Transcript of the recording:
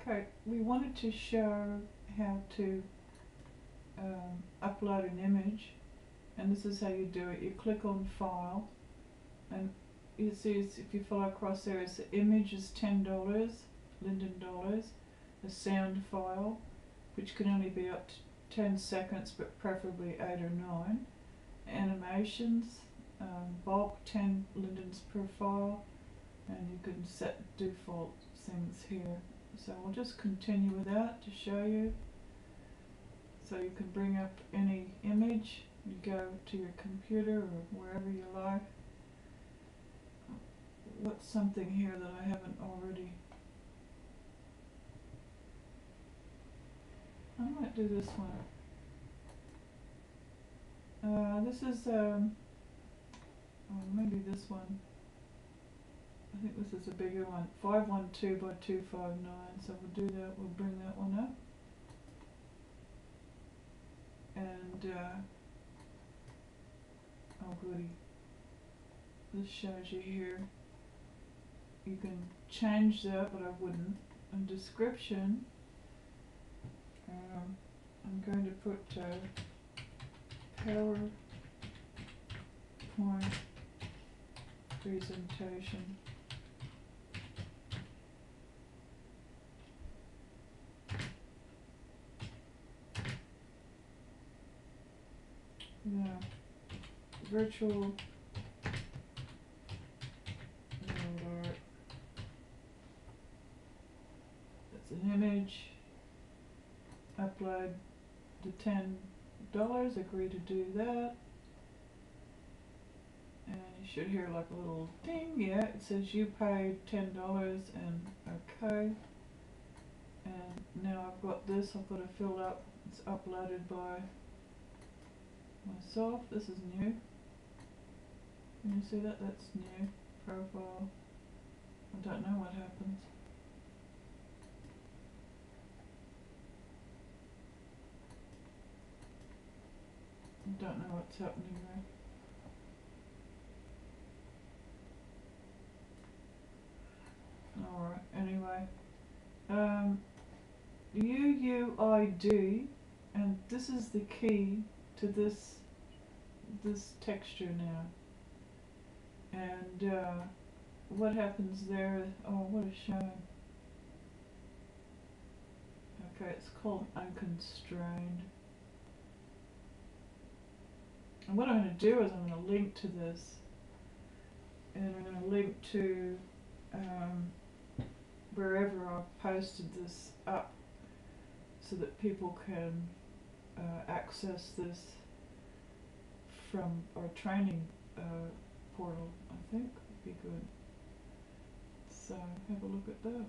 Okay, we wanted to show how to um, upload an image, and this is how you do it. You click on File, and you see if you follow across there, it's the image is ten dollars, Linden dollars, a sound file, which can only be up to ten seconds, but preferably eight or nine. Animations, um, bulk ten lindens per file, and you can set default things here. So we'll just continue with that to show you. So you can bring up any image, you go to your computer or wherever you like. What's something here that I haven't already? I might do this one. Uh, this is, um, oh, maybe this one. I think this is a bigger one, 512 by two five nine, so we'll do that, we'll bring that one up. And, uh, oh goody, this shows you here, you can change that, but I wouldn't, and description, um, I'm going to put, uh, PowerPoint presentation. Yeah, virtual. That's an image. Upload the ten dollars, agree to do that. And you should hear like a little ding, yeah, it says you paid ten dollars and okay. And now I've got this, I've got to fill up, it's uploaded by myself, this is new. Can you see that? That's new. Profile. I don't know what happens. I don't know what's happening there. Alright, anyway. Um, UUID, and this is the key to this this texture now. And uh, what happens there? Oh, what a shame. Okay, it's called unconstrained. And what I'm going to do is I'm going to link to this, and I'm going to link to um, wherever I've posted this up, so that people can uh, access this from our training uh, portal, I think would be good. So have a look at that.